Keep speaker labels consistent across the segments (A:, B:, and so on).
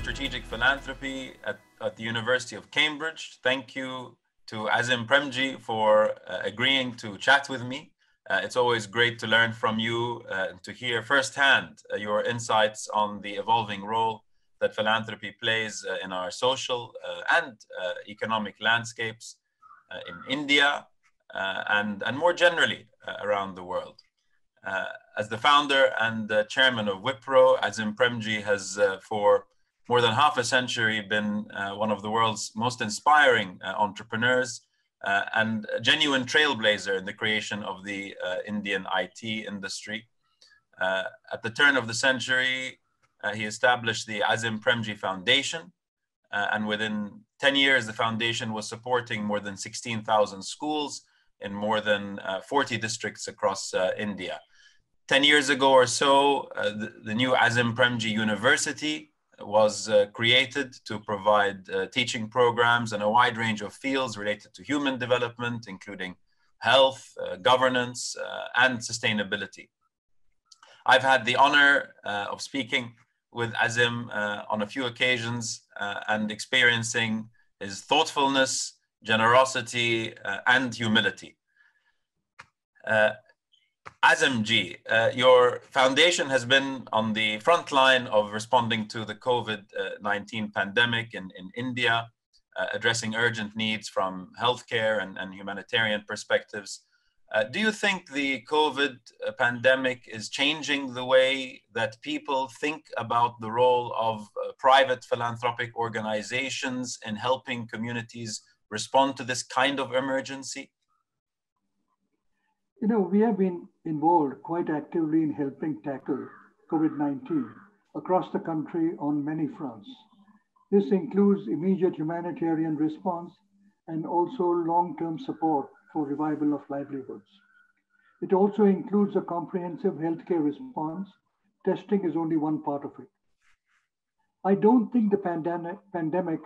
A: Strategic Philanthropy at, at the University of Cambridge, thank you to Azim Premji for uh, agreeing to chat with me. Uh, it's always great to learn from you, uh, to hear firsthand uh, your insights on the evolving role that philanthropy plays uh, in our social uh, and economic landscapes in India and, and more generally around the world. as the founder and chairman of Wipro, Azim Premji has for more than half a century been uh, one of the world's most inspiring uh, entrepreneurs uh, and a genuine trailblazer in the creation of the uh, Indian IT industry. Uh, at the turn of the century, uh, he established the Azim Premji Foundation, and within 10 years, the foundation was supporting more than 16,000 schools in more than 40 districts across India. 10 years ago or so, the, the new Azim Premji University was uh, created to provide uh, teaching programs in a wide range of fields related to human development, including health, uh, governance, uh, and sustainability. I've had the honor uh, of speaking with Azim on a few occasions and experiencing his thoughtfulness, generosity, and humility. Azimji, uh, your foundation has been on the front line of responding to the COVID-19 pandemic in, in India, uh, addressing urgent needs from healthcare and, and humanitarian perspectives. Uh, do you think the COVID pandemic is changing the way that people think about the role of uh, private philanthropic organizations in helping communities respond to this kind of emergency?
B: You know, we have been involved quite actively in helping tackle COVID 19 across the country on many fronts. This includes immediate humanitarian response and also long term support for revival of livelihoods. It also includes a comprehensive healthcare response. Testing is only one part of it. I don't think the pandemic, pandemic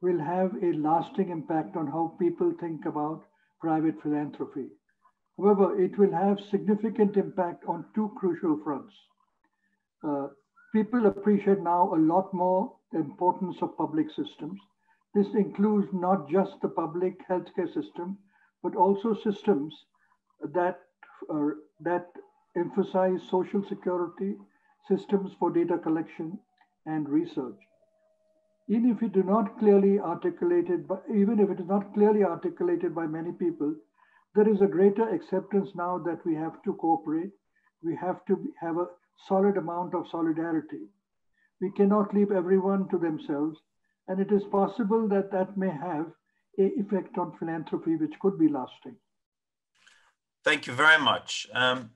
B: will have a lasting impact on how people think about private philanthropy. However, it will have significant impact on two crucial fronts. Uh, people appreciate now a lot more the importance of public systems. This includes not just the public healthcare system, but also systems that, uh, that emphasize social security, systems for data collection and research. Even if it is not clearly articulated, but even if it is not clearly articulated by many people, there is a greater acceptance now that we have to cooperate. We have to have a solid amount of solidarity. We cannot leave everyone to themselves, and it is possible that that may have an effect on philanthropy, which could be lasting.
A: Thank you very much. Um,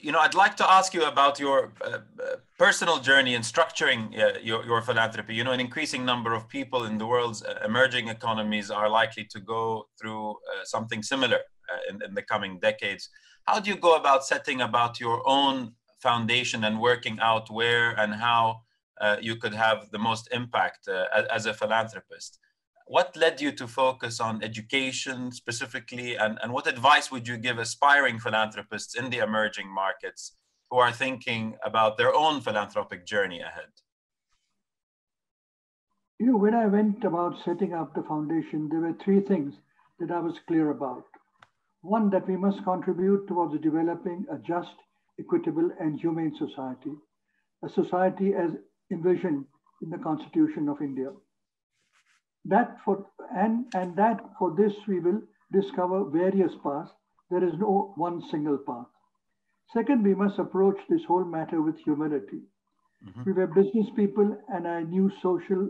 A: you know, I'd like to ask you about your uh, uh, personal journey in structuring uh, your, your philanthropy. You know, an increasing number of people in the world's uh, emerging economies are likely to go through uh, something similar uh, in, in the coming decades. How do you go about setting about your own foundation and working out where and how you could have the most impact as, as a philanthropist? What led you to focus on education specifically and, and what advice would you give aspiring philanthropists in the emerging markets who are thinking about their own philanthropic journey ahead?
B: You know when i went about setting up the foundation there were three things that i was clear about. One that we must contribute towards developing a just equitable and humane society a society as envisioned in the constitution of india that for and and that for this we will discover various paths. There is no one single path. Second we must approach this whole matter with humility. Mm-hmm. we were business people and i knew social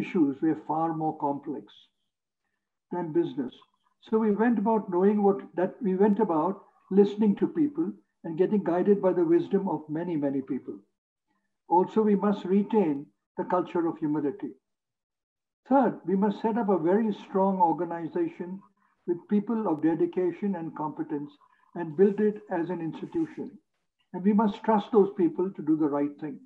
B: issues were far more complex than business. So we went about knowing what that we went about listening to people and getting guided by the wisdom of many many people. Also we must retain the culture of humility Third, we must set up a very strong organization with people of dedication and competence and build it as an institution. And we must trust those people to do the right thing.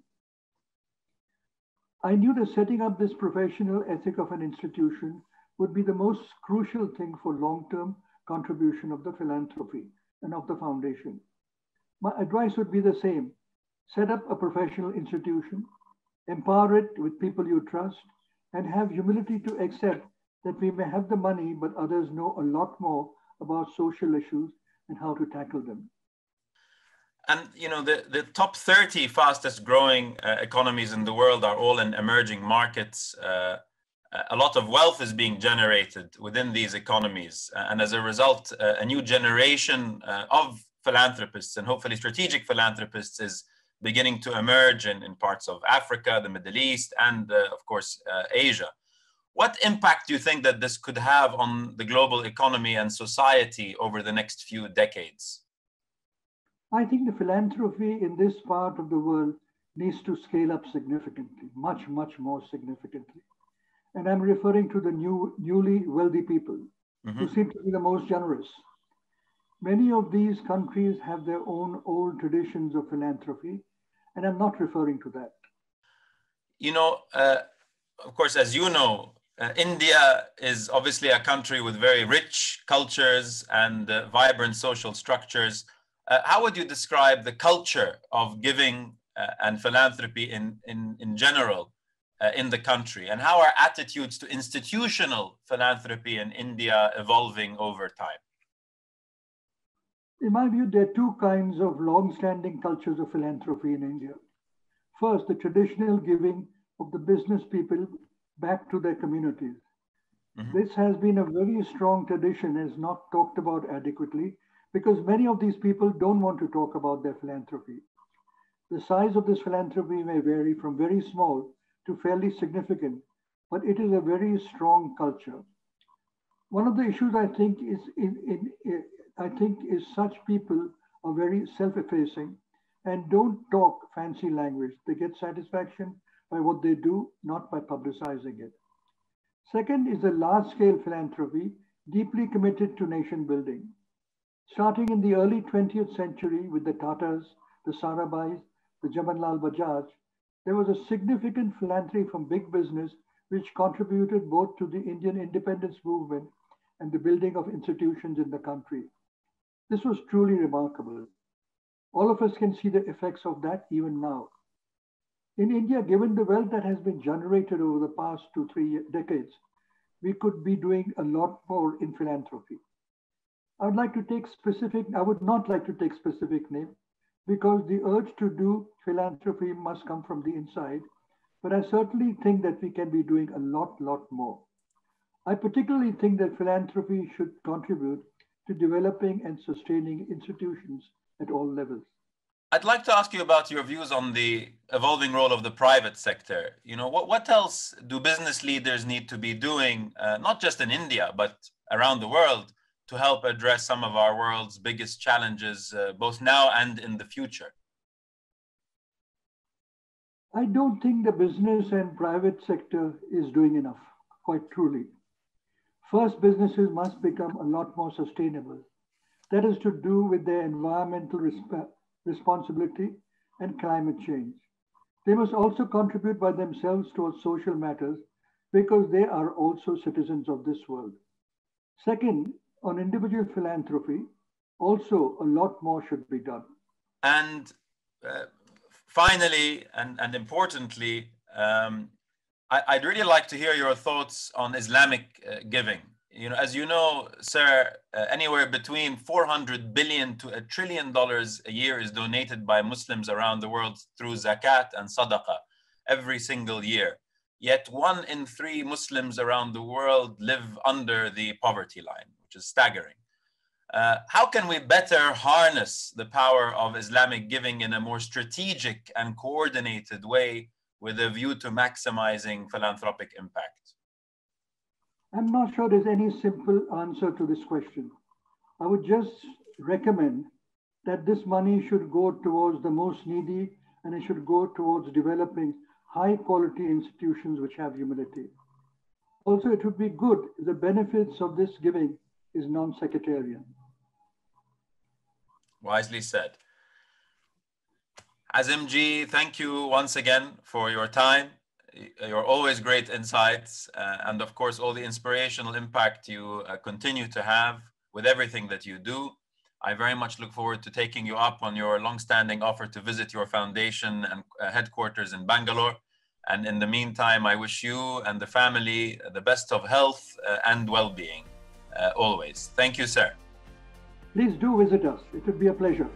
B: I knew that setting up this professional ethic of an institution would be the most crucial thing for long-term contribution of the philanthropy and of the foundation. My advice would be the same. set up a professional institution, empower it with people you trust, and have humility to accept that we may have the money, but others know a lot more about social issues and how to tackle them.
A: And you know the, the top 30 fastest growing uh, economies in the world are all in emerging markets. Uh, a lot of wealth is being generated within these economies. And as a result, uh, a new generation uh, of philanthropists and hopefully strategic philanthropists is beginning to emerge in, in parts of Africa, the Middle East, and uh, of course, uh, Asia. What impact do you think that this could have on the global economy and society over the next few decades?
B: I think the philanthropy in this part of the world needs to scale up significantly, much, much more significantly. And I'm referring to the new, newly wealthy people mm-hmm. who seem to be the most generous. Many of these countries have their own old traditions of philanthropy, and I'm not referring to that.
A: You know, uh, of course, as you know, uh, India is obviously a country with very rich cultures and uh, vibrant social structures. Uh, how would you describe the culture of giving uh, and philanthropy in, in, in general uh, in the country? And how are attitudes to institutional philanthropy in India evolving over time?
B: In my view, there are two kinds of long-standing cultures of philanthropy in India. First, the traditional giving of the business people back to their communities. Mm-hmm. This has been a very strong tradition, is not talked about adequately, because many of these people don't want to talk about their philanthropy. The size of this philanthropy may vary from very small to fairly significant, but it is a very strong culture. One of the issues I think is in, in, in I think is such people are very self-effacing and don't talk fancy language. They get satisfaction by what they do, not by publicizing it. Second is the large-scale philanthropy deeply committed to nation building. Starting in the early 20th century with the Tatas, the Sarabhais, the Jamnalal Bajaj, there was a significant philanthropy from big business which contributed both to the Indian independence movement and the building of institutions in the country. This was truly remarkable. All of us can see the effects of that even now. In India, given the wealth that has been generated over the past two, three decades, we could be doing a lot more in philanthropy. I would like to take specific, I would not like to take specific name because the urge to do philanthropy must come from the inside. But I certainly think that we can be doing a lot, lot more. I particularly think that philanthropy should contribute to developing and sustaining institutions at all levels.
A: I'd like to ask you about your views on the evolving role of the private sector. You know, what, what else do business leaders need to be doing, uh, not just in India, but around the world, to help address some of our world's biggest challenges, uh, both now and in the future?
B: I don't think the business and private sector is doing enough, quite truly. First, businesses must become a lot more sustainable. That is to do with their environmental resp responsibility and climate change. They must also contribute by themselves towards social matters because they are also citizens of this world. Second, on individual philanthropy, also a lot more should be done.
A: And uh, finally, and, and importantly, um, I, would really like to hear your thoughts on Islamic uh, giving. You know, as you know, sir, uh, anywhere between 400 billion to a trillion dollars a year is donated by Muslims around the world through zakat and sadaqah every single year. Yet one in three Muslims around the world live under the poverty line, which is staggering. Uh, how can we better harness the power of Islamic giving in a more strategic and coordinated way with a view to maximizing philanthropic impact?
B: I'm not sure there's any simple answer to this question. I would just recommend that this money should go towards the most needy and it should go towards developing high quality institutions which have humility. Also, it would be good if the benefits of this giving is non-sectarian.
A: Wisely said. Azim thank you once again for your time, your always great insights, uh, and of course, all the inspirational impact you uh, continue to have with everything that you do. I very much look forward to taking you up on your long-standing offer to visit your foundation and uh, headquarters in Bangalore. And in the meantime, I wish you and the family the best of health uh, and well-being uh, always. Thank you, sir.
B: Please do visit us. It would be a pleasure.